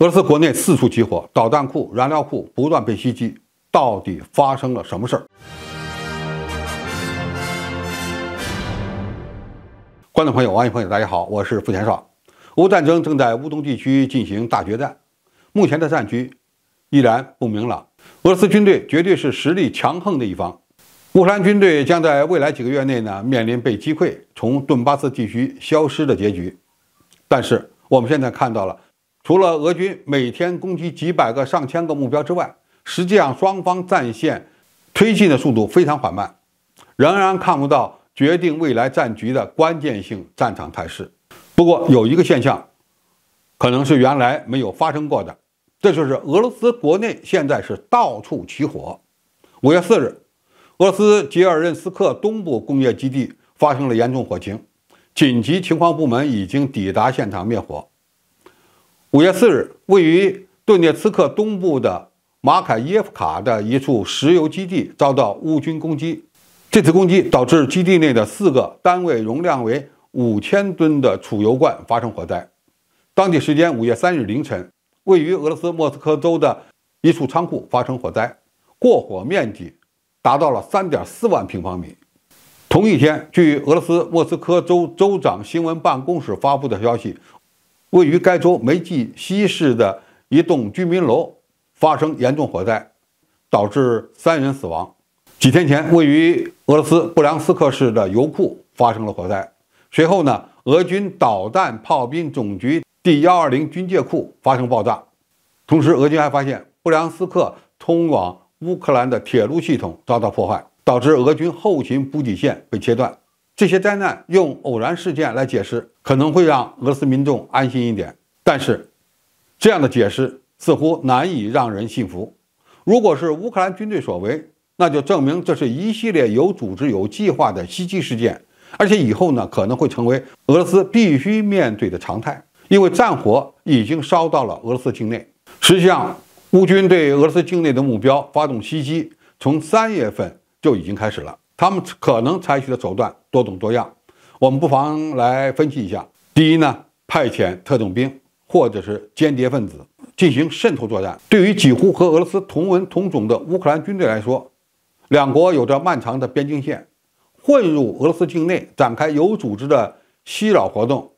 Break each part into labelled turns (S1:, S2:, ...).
S1: 俄罗斯国内四处起火，导弹库、燃料库不断被袭击，到底发生了什么事儿？观众朋友、网友朋友，大家好，我是付前少。俄乌战争正在乌东地区进行大决战，目前的战局依然不明朗。俄罗斯军队绝对是实力强横的一方，乌克兰军队将在未来几个月内呢面临被击溃、从顿巴斯地区消失的结局。但是我们现在看到了。除了俄军每天攻击几百个、上千个目标之外，实际上双方战线推进的速度非常缓慢，仍然看不到决定未来战局的关键性战场态势。不过有一个现象，可能是原来没有发生过的，这就是俄罗斯国内现在是到处起火。五月四日，俄罗斯吉尔任斯克东部工业基地发生了严重火情，紧急情况部门已经抵达现场灭火。五月四日，位于顿涅茨克东部的马凯耶夫卡的一处石油基地遭到乌军攻击。这次攻击导致基地内的四个单位容量为五千吨的储油罐发生火灾。当地时间五月三日凌晨，位于俄罗斯莫斯科州的一处仓库发生火灾，过火面积达到了三点四万平方米。同一天，据俄罗斯莫斯科州州长新闻办公室发布的消息。位于该州梅季西市的一栋居民楼发生严重火灾，导致三人死亡。几天前，位于俄罗斯布良斯克市的油库发生了火灾。随后呢，俄军导弹炮兵总局第幺二零军械库发生爆炸。同时，俄军还发现布良斯克通往乌克兰的铁路系统遭到破坏，导致俄军后勤补给线被切断。这些灾难用偶然事件来解释，可能会让俄罗斯民众安心一点。但是，这样的解释似乎难以让人信服。如果是乌克兰军队所为，那就证明这是一系列有组织、有计划的袭击事件，而且以后呢可能会成为俄罗斯必须面对的常态。因为战火已经烧到了俄罗斯境内。实际上，乌军对俄罗斯境内的目标发动袭击，从三月份就已经开始了。他们可能采取的手段多种多样，我们不妨来分析一下。第一呢，派遣特种兵或者是间谍分子进行渗透作战。对于几乎和俄罗斯同文同种的乌克兰军队来说，两国有着漫长的边境线，混入俄罗斯境内展开有组织的袭扰活动，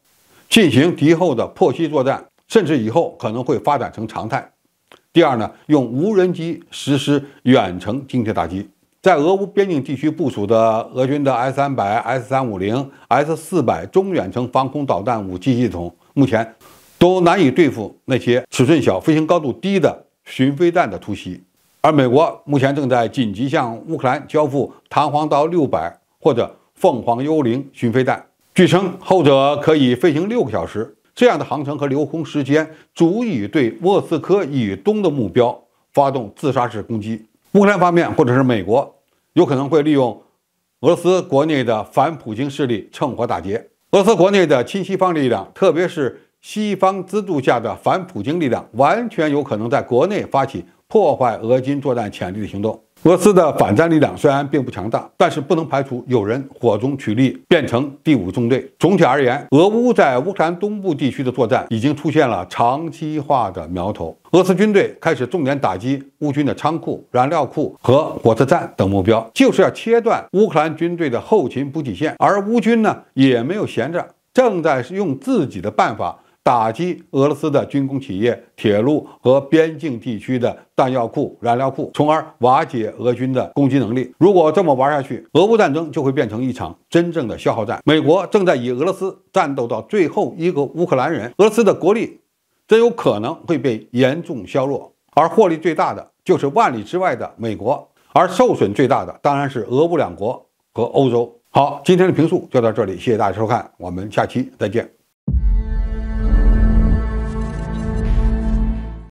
S1: 进行敌后的破袭作战，甚至以后可能会发展成常态。第二呢，用无人机实施远程精确打击。在俄乌边境地区部署的俄军的 S 三百、S 三五零、S 四百中远程防空导弹武器系统，目前都难以对付那些尺寸小、飞行高度低的巡飞弹的突袭。而美国目前正在紧急向乌克兰交付弹簧刀六百或者凤凰幽灵巡飞弹，据称后者可以飞行六个小时，这样的航程和留空时间足以对莫斯科以东的目标发动自杀式攻击。乌克兰方面或者是美国有可能会利用俄罗斯国内的反普京势力趁火打劫。俄罗斯国内的亲西方力量，特别是西方资助下的反普京力量，完全有可能在国内发起破坏俄军作战潜力的行动。俄罗斯的反战力量虽然并不强大，但是不能排除有人火中取栗，变成第五纵队。总体而言，俄乌在乌克兰东部地区的作战已经出现了长期化的苗头。俄罗斯军队开始重点打击乌军的仓库、燃料库和火车站等目标，就是要切断乌克兰军队的后勤补给线。而乌军呢，也没有闲着，正在用自己的办法。打击俄罗斯的军工企业、铁路和边境地区的弹药库、燃料库，从而瓦解俄军的攻击能力。如果这么玩下去，俄乌战争就会变成一场真正的消耗战。美国正在以俄罗斯战斗到最后一个乌克兰人，俄罗斯的国力真有可能会被严重削弱，而获利最大的就是万里之外的美国，而受损最大的当然是俄乌两国和欧洲。好，今天的评述就到这里，谢谢大家收看，我们下期再见。